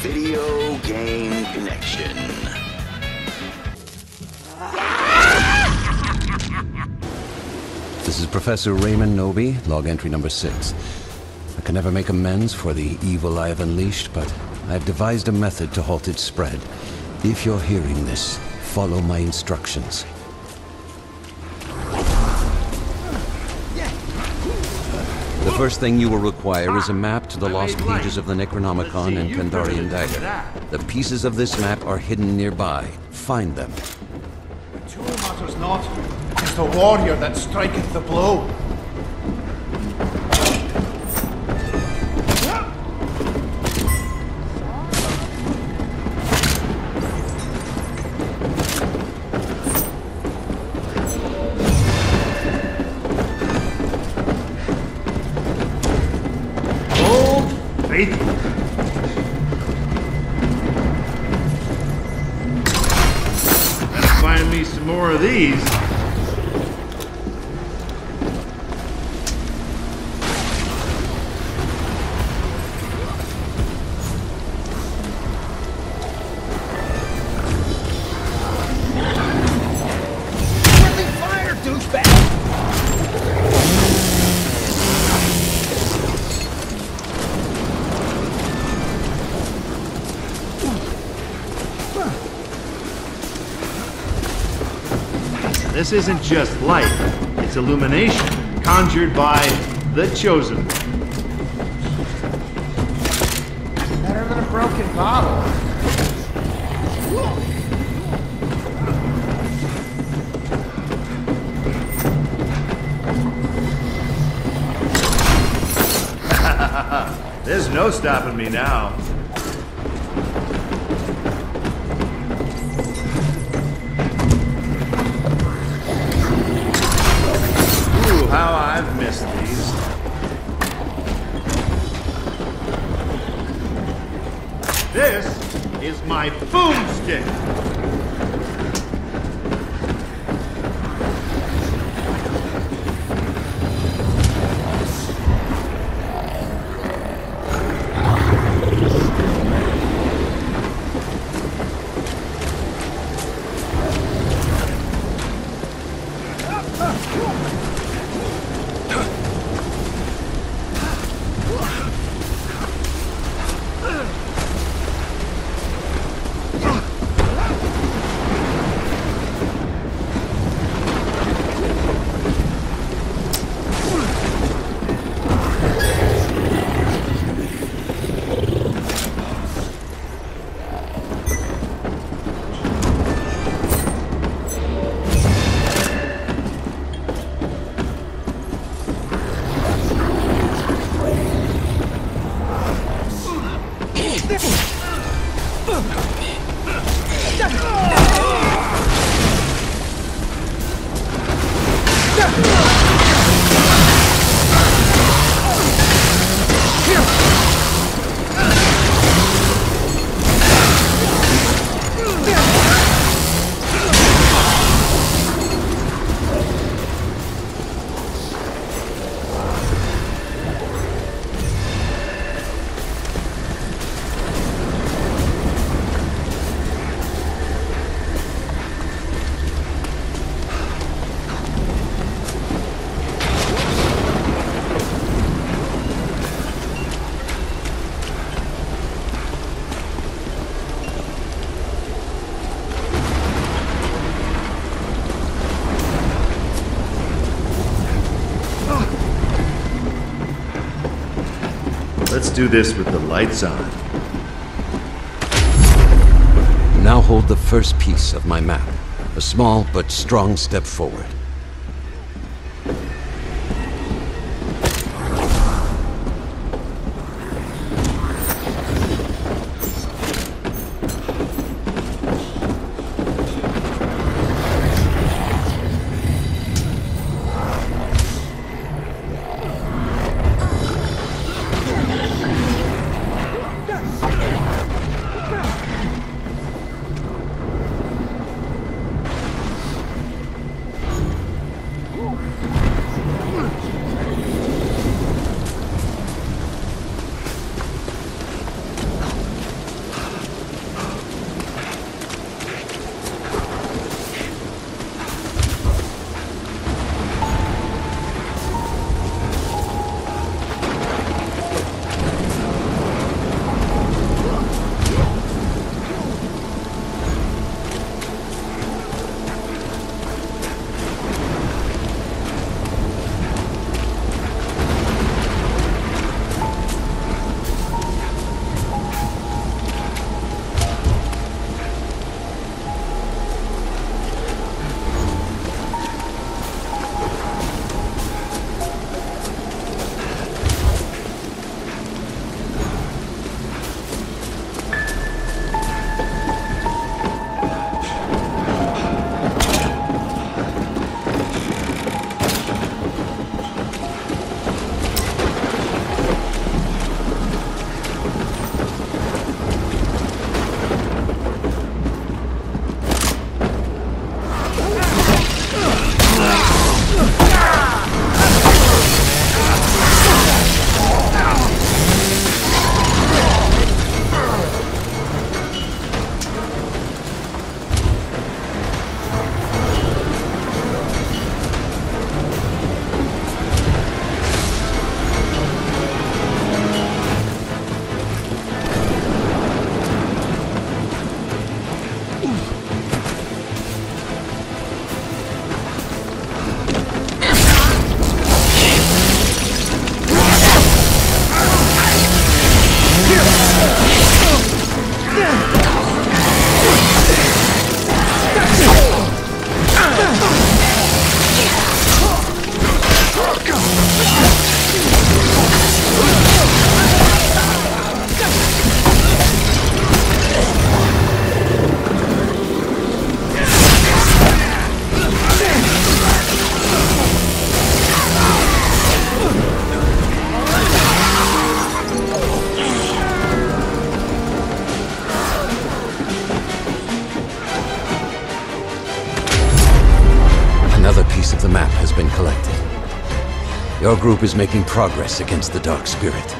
Video Game Connection. This is Professor Raymond Knowby, log entry number six. I can never make amends for the evil I have unleashed, but I have devised a method to halt its spread. If you're hearing this, follow my instructions. First thing you will require is a map to the lost pages of the Necronomicon and Kandarian Dagger. The pieces of this map are hidden nearby. Find them. The Tool matters not. It's the warrior that striketh the blow. This isn't just light, it's illumination conjured by the Chosen One. Better than a broken bottle. There's no stopping me now. Is my boomstick. Yeah! Let's do this with the lights on. Now hold the first piece of my map. A small but strong step forward. Here! Group is making progress against the Dark Spirit.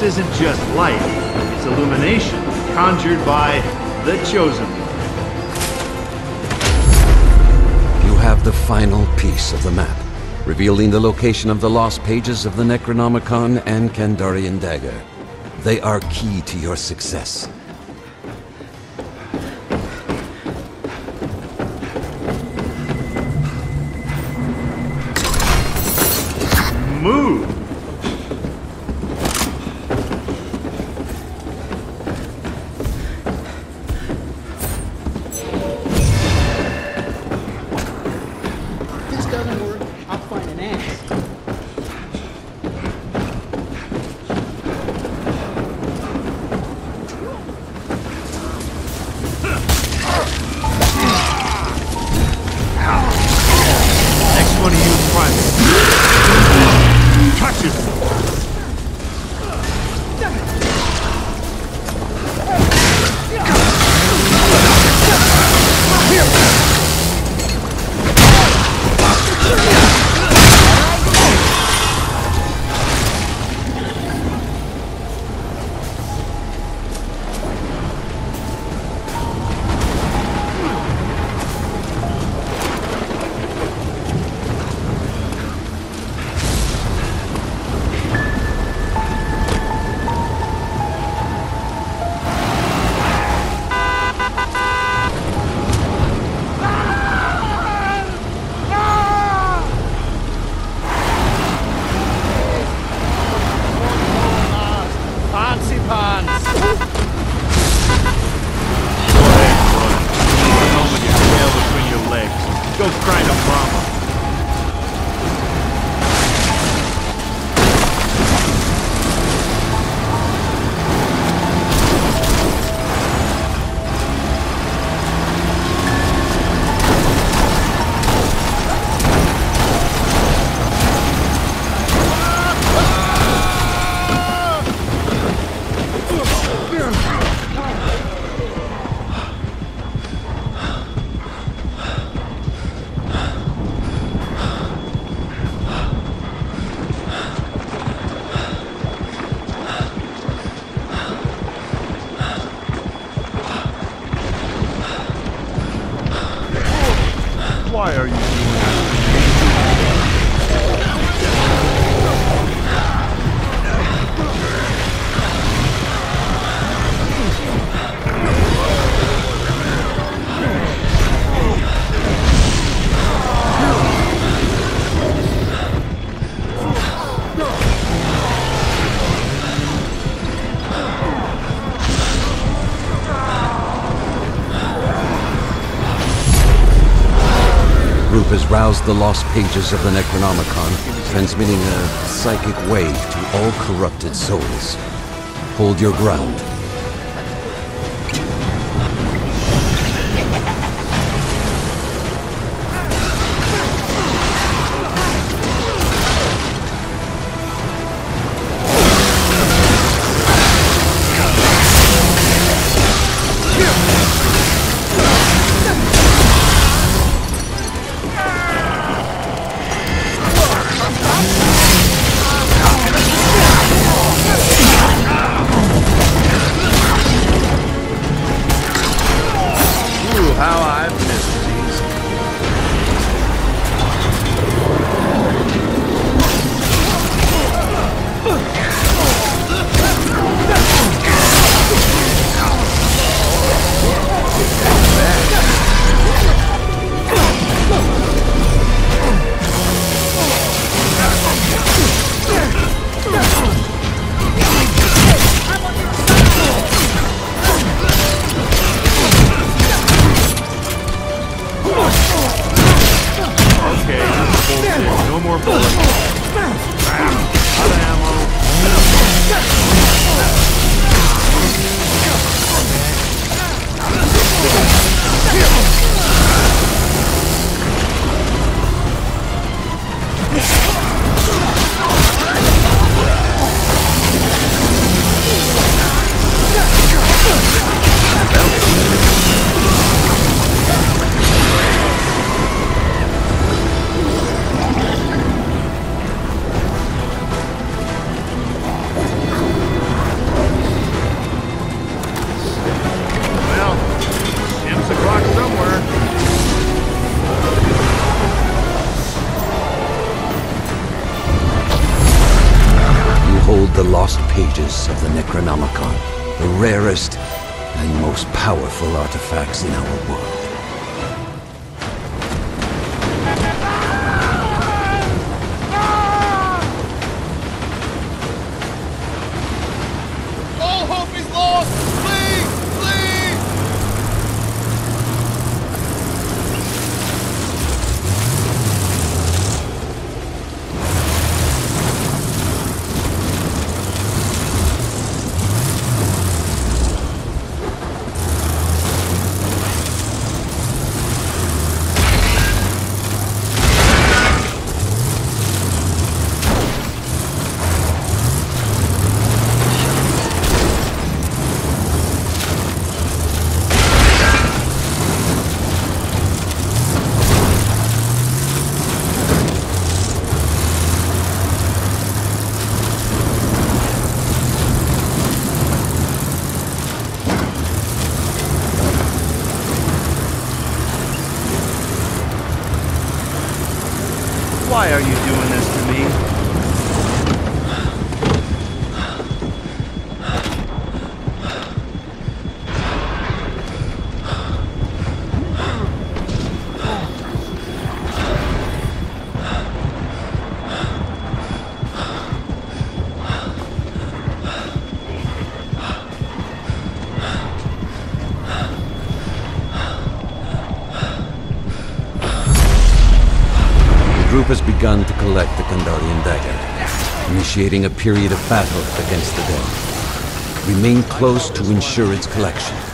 This isn't just light, it's illumination conjured by the Chosen. You have the final piece of the map, revealing the location of the lost pages of the Necronomicon and Kandarian Dagger. They are key to your success. Group has roused the lost pages of the Necronomicon, transmitting a psychic wave to all corrupted souls. Hold your ground. The Necronomicon, the rarest and most powerful artifacts in our world. Begun to collect the Kandarian dagger, initiating a period of battle against the dead. Remain close to ensure its collection.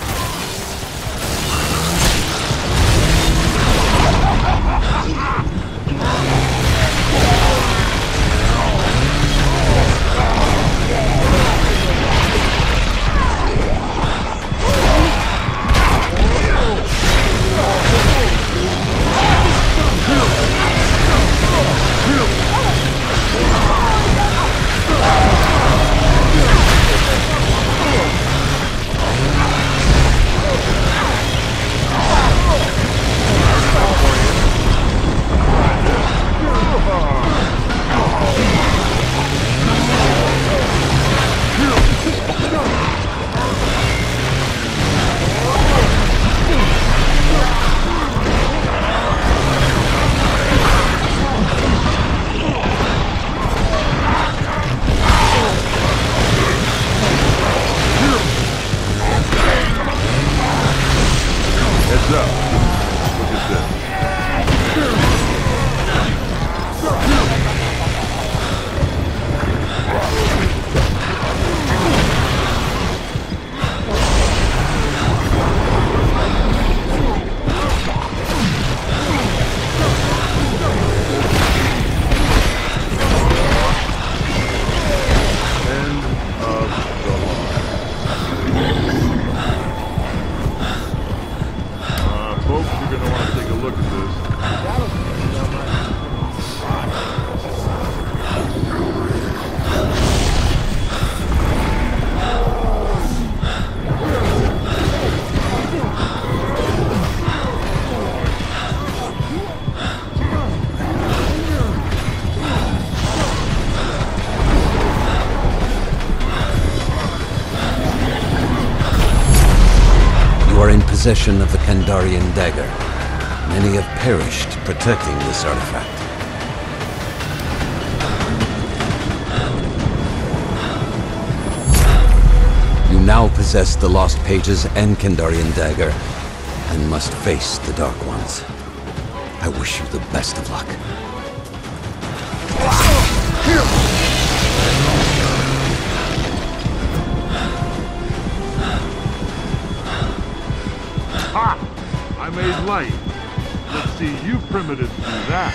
Are in possession of the Kandarian dagger. Many have perished protecting this artifact. You now possess the Lost Pages and Kandarian dagger, and must face the Dark Ones. I wish you the best of luck. Ha! I made light. Let's see you primitives do that.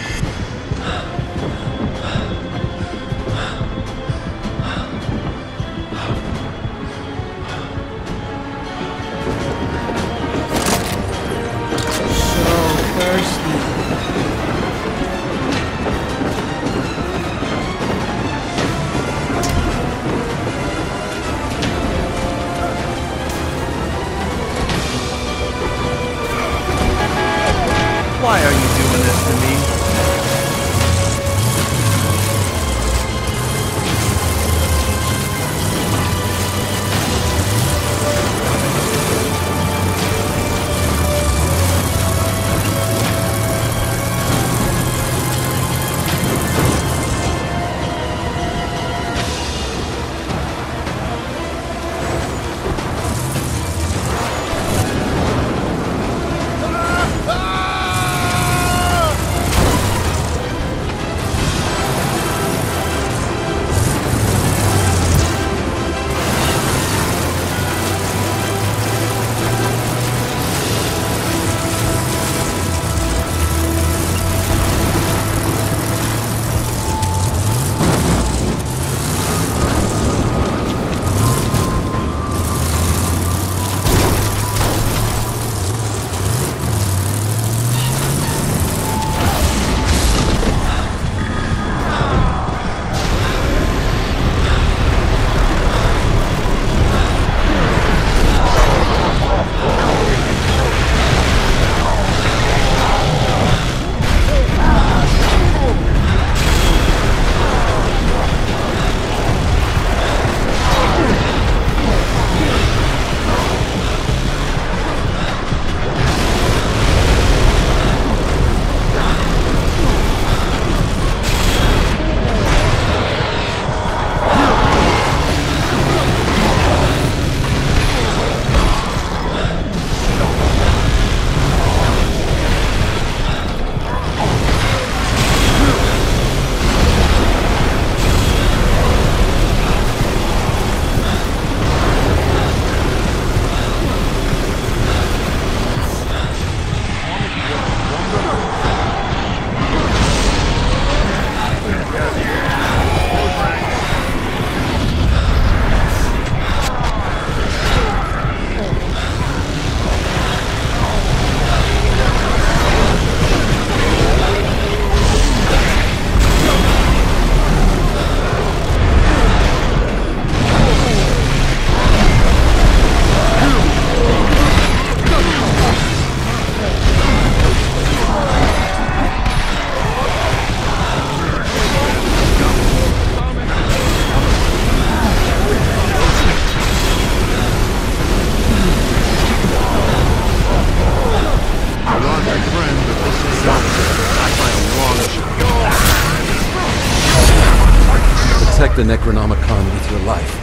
The Necronomicon with your life.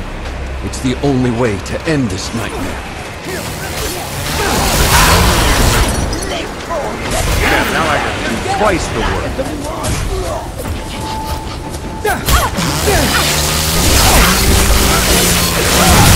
It's the only way to end this nightmare. Now I can do twice the work.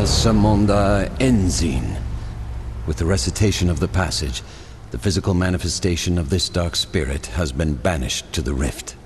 Kanda Samonda Enzin. With the recitation of the passage, the physical manifestation of this dark spirit has been banished to the rift.